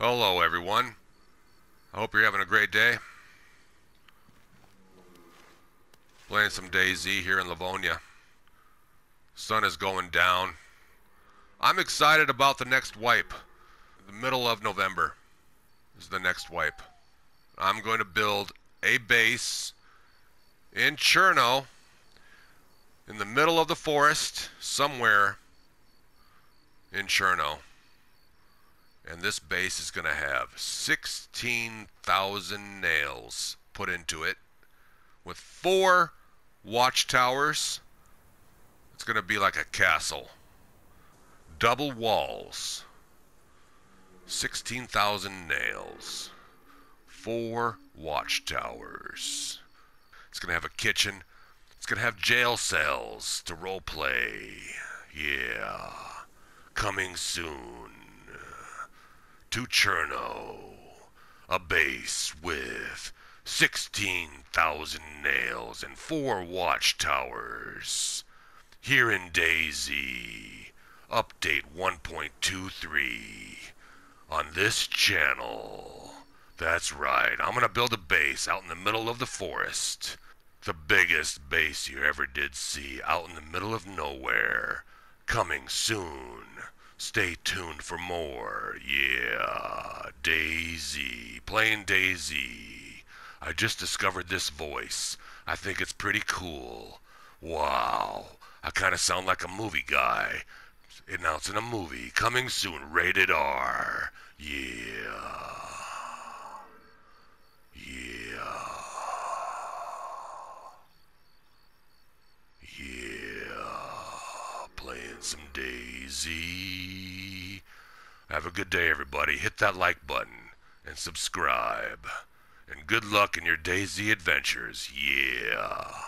Hello, everyone. I hope you're having a great day. Playing some DayZ here in Livonia. Sun is going down. I'm excited about the next wipe. The middle of November is the next wipe. I'm going to build a base in Cherno in the middle of the forest somewhere in Cherno. And this base is going to have 16,000 nails put into it with four watchtowers. It's going to be like a castle. Double walls. 16,000 nails. Four watchtowers. It's going to have a kitchen. It's going to have jail cells to role play. Yeah. Coming soon to Cherno, a base with 16,000 nails and four watchtowers. Here in DayZ, update 1.23 on this channel. That's right, I'm gonna build a base out in the middle of the forest. The biggest base you ever did see out in the middle of nowhere. Coming soon. Stay tuned for more. Yeah, DayZ. Playing DayZ. I just discovered this voice. I think it's pretty cool. Wow. I kind of sound like a movie guy. Announcing a movie coming soon, rated R. Yeah. Yeah. Playing some DayZ. Have a good day, everybody. Hit that like button and subscribe. And good luck in your DayZ adventures. Yeah.